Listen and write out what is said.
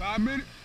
Five minutes?